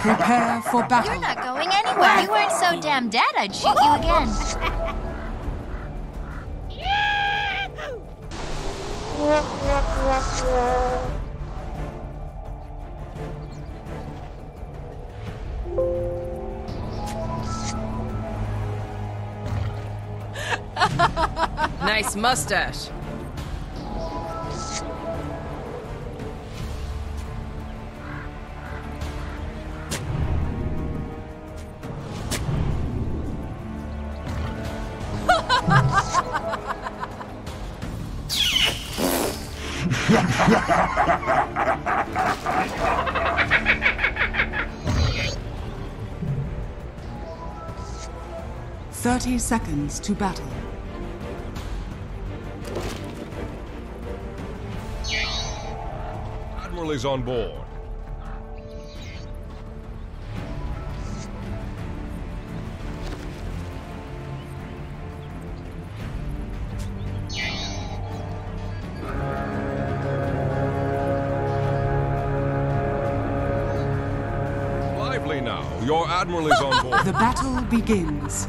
Prepare for battle. You're not going anywhere. If you weren't so damn dead, I'd shoot you again. Nice mustache. Seconds to battle. Admiral is on board. Lively now. Your Admiral is on board. The battle begins.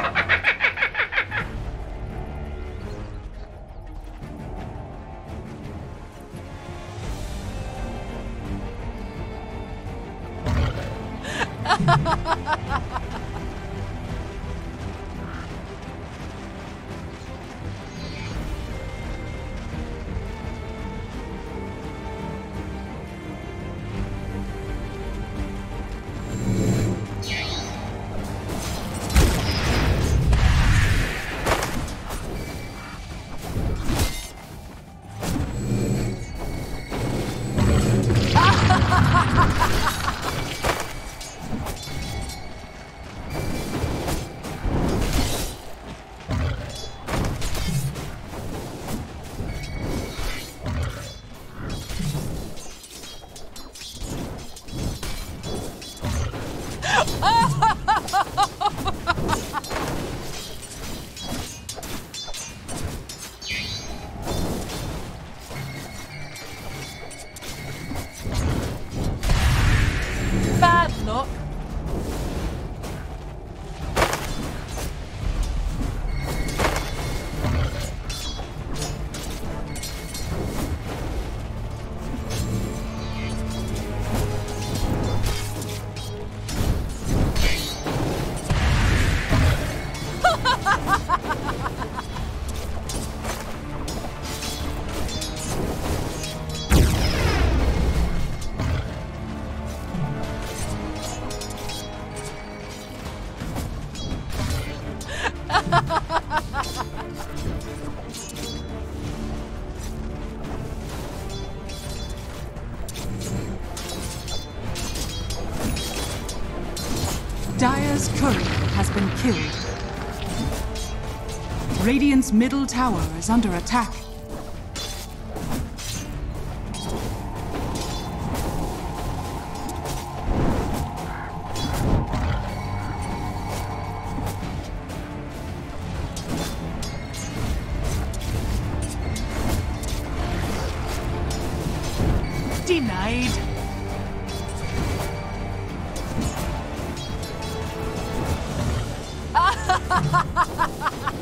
Middle tower is under attack. Denied.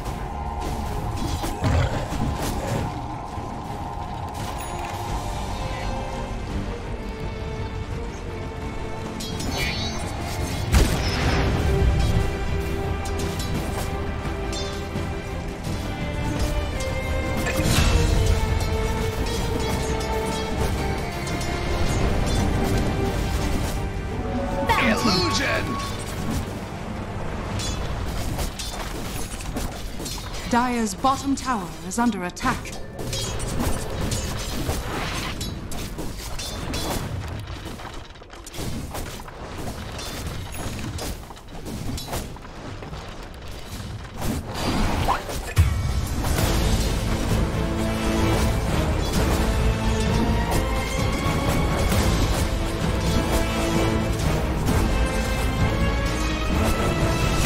Dire's bottom tower is under attack.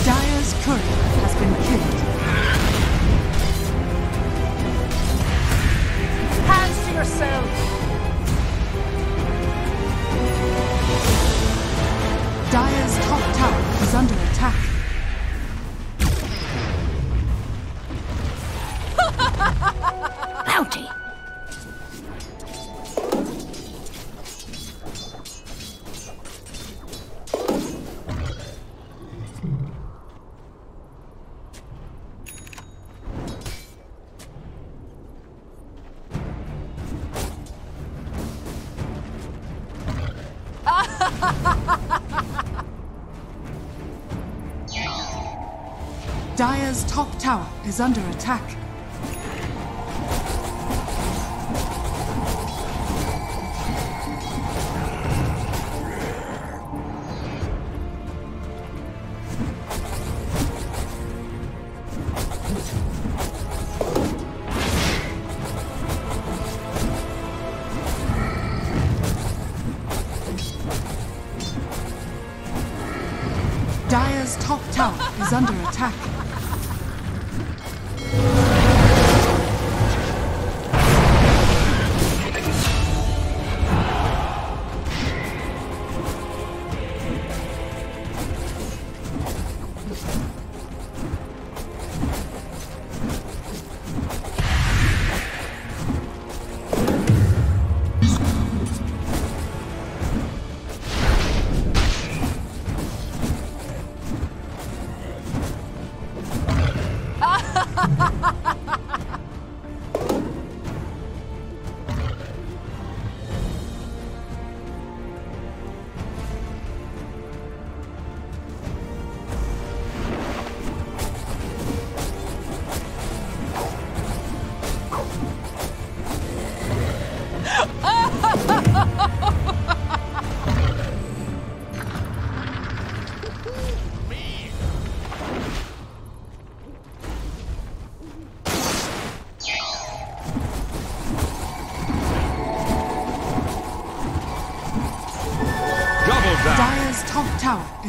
Dire's courier has been killed. Is under attack.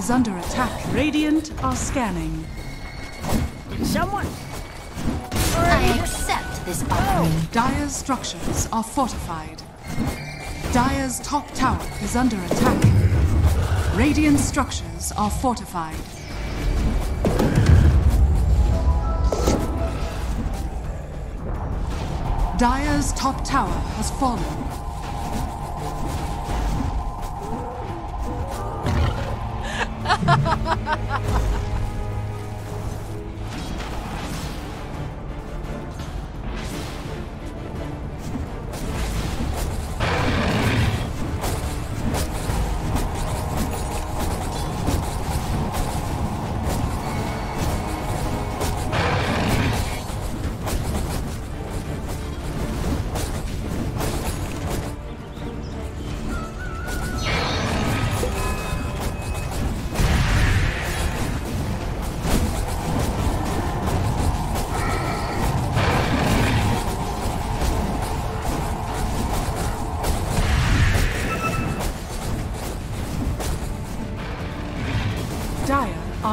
Is under attack. Radiant are scanning. Someone. I accept this offering. Dire's structures are fortified. Dire's top tower is under attack. Radiant structures are fortified. Dire's top tower has fallen. Dire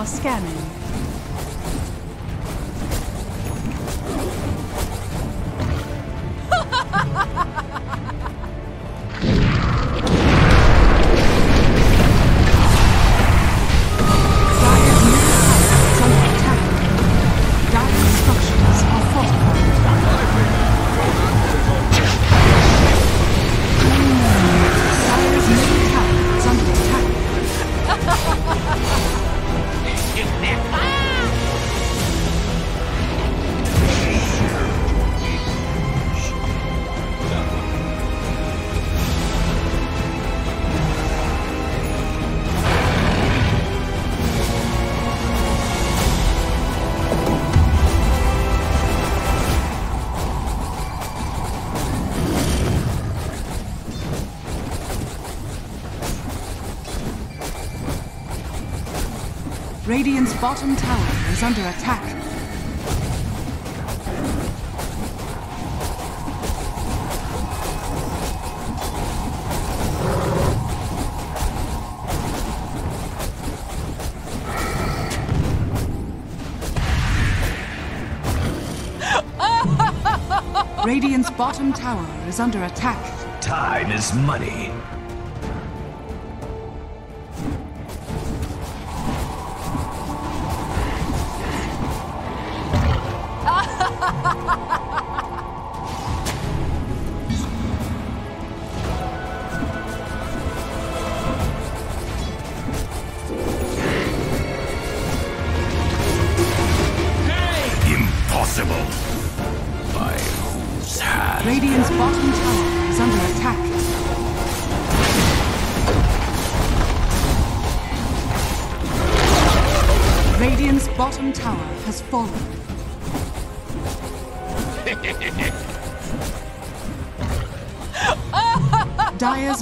scanning. Bottom tower is under attack. Radiant's bottom tower is under attack. Time is money. Ha ha!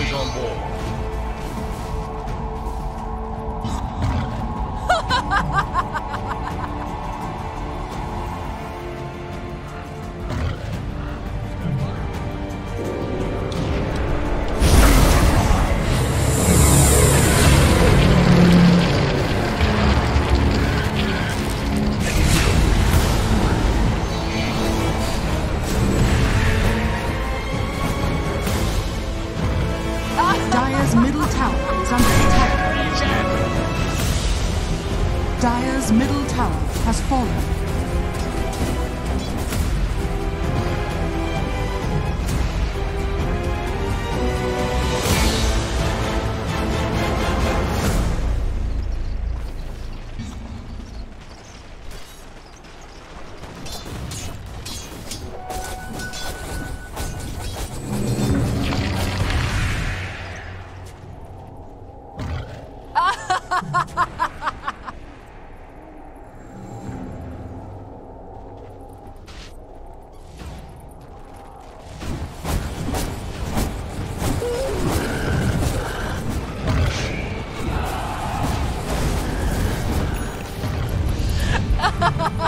is on board.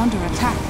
under attack.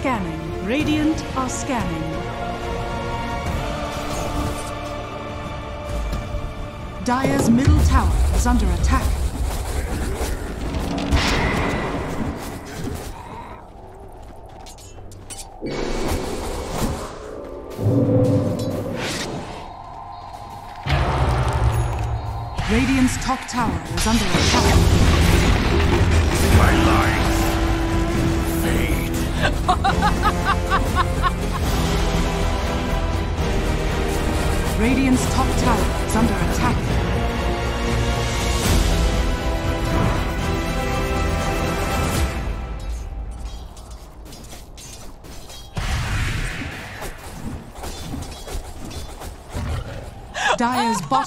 scanning. Radiant are scanning. Dire's middle tower is under attack. Radiant's top tower is under attack.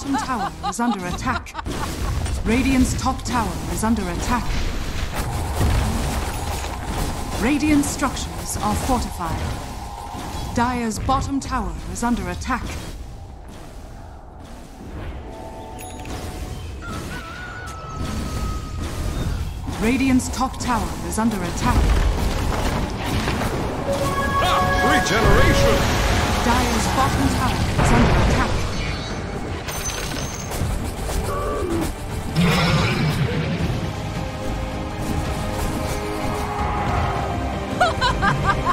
Bottom tower is under attack. Radiant's top tower is under attack. Radiant structures are fortified. Dire's bottom tower is under attack. Radiant's top tower is under attack. Ah, regeneration! Dire's bottom tower is under attack. ha ha ha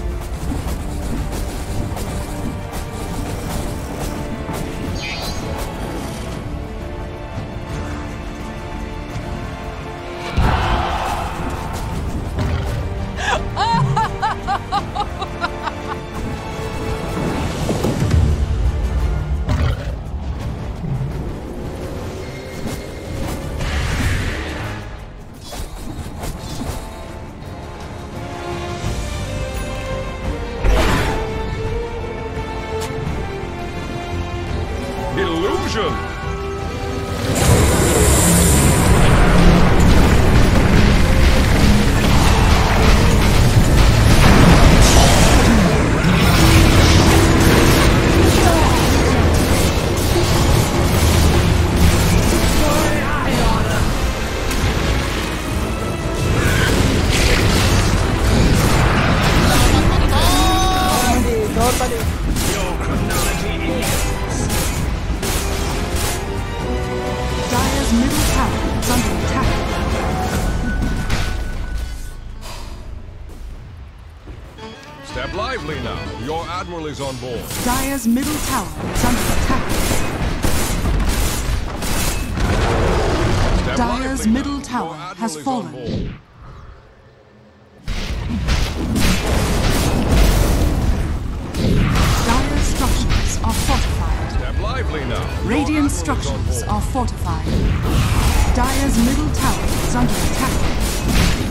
Lively now. Your admiral is on board. Dire's middle tower is under attack. Dire's lively now. middle tower has fallen. Dire's structures are fortified. Step lively now. Radiant admiral is on structures are fortified. Dire's middle tower is under attack.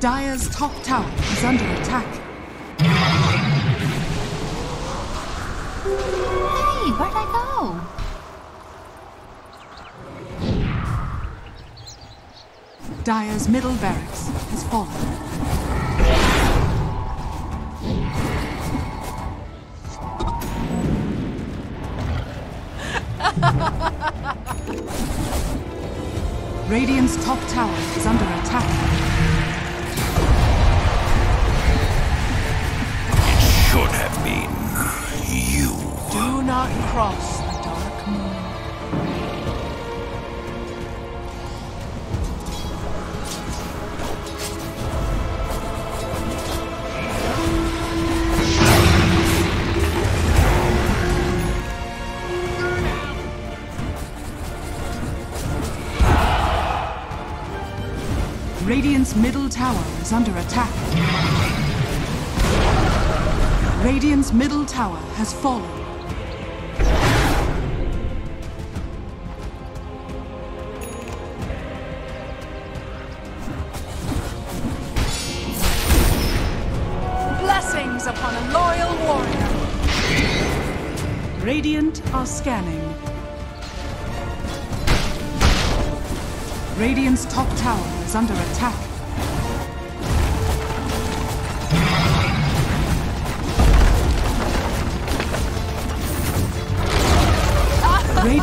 Dire's top tower is under attack. Hey, where'd I go? Dire's middle barracks has fallen. Radiant's top tower is under attack. It Should have been you. Do not cross Middle tower is under attack. Radiant's middle tower has fallen. Blessings upon a loyal warrior. Radiant are scanning. Radiant's top tower is under attack.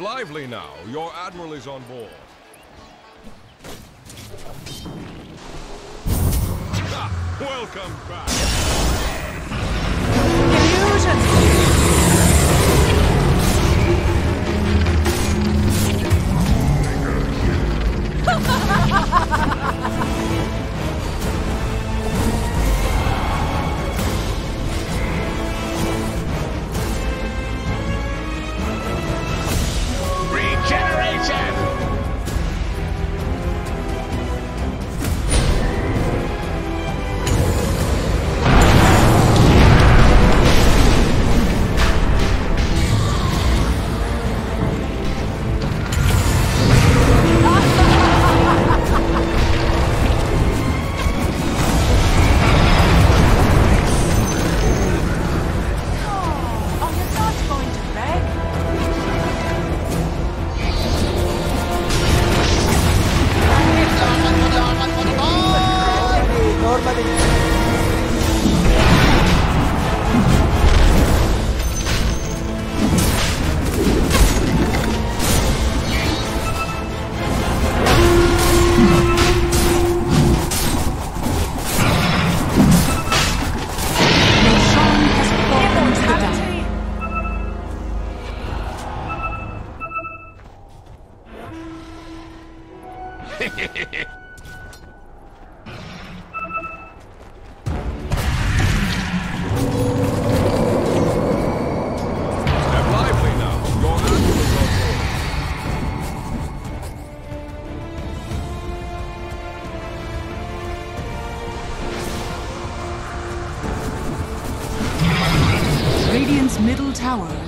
Step lively now. Your admiral is on board.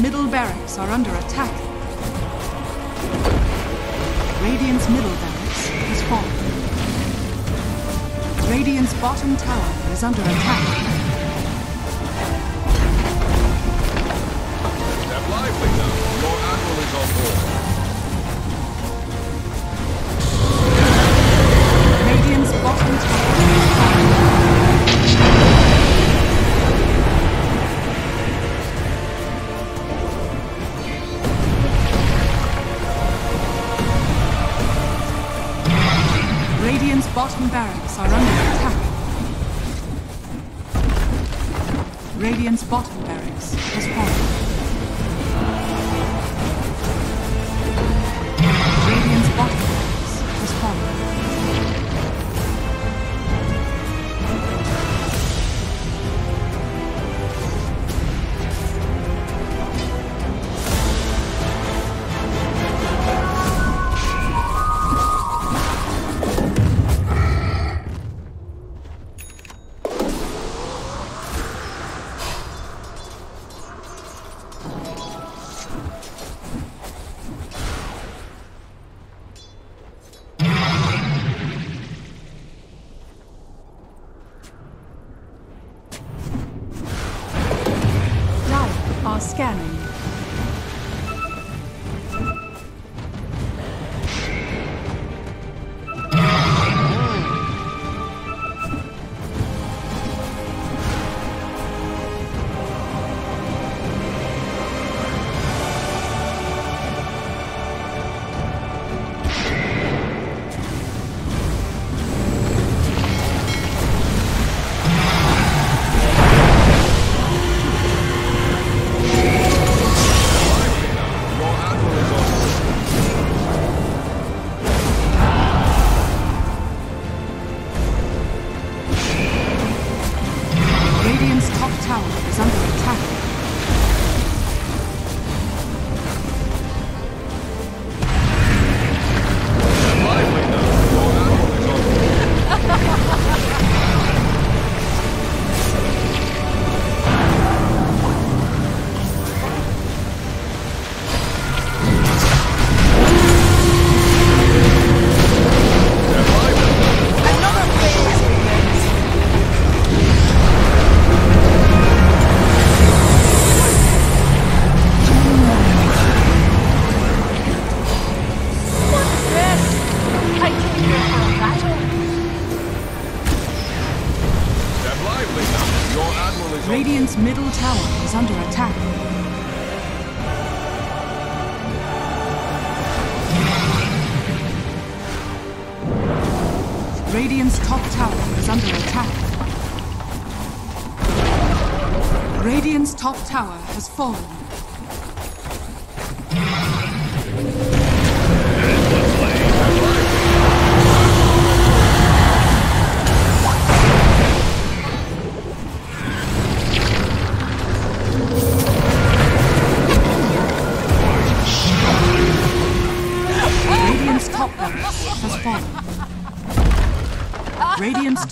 Middle barracks are under attack. Radiant's middle barracks has fallen. Radiant's bottom tower is under attack.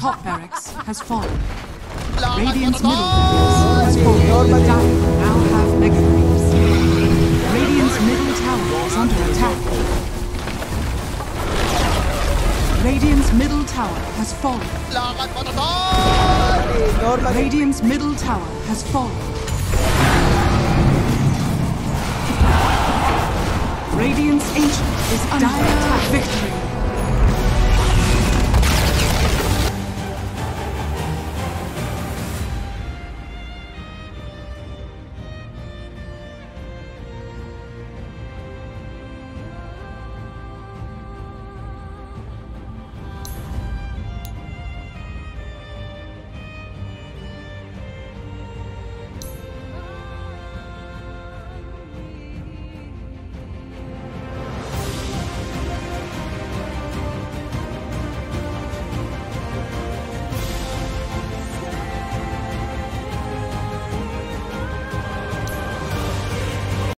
Top barracks has fallen. Radiant's middle barracks has fallen. Dire now have mega creeps. Radiant's middle tower is under attack. Radiant's middle tower has fallen. Lakad mo na to! Ignore lang. Radiant's middle tower has fallen. Radiant's ancient is under attack. Victory.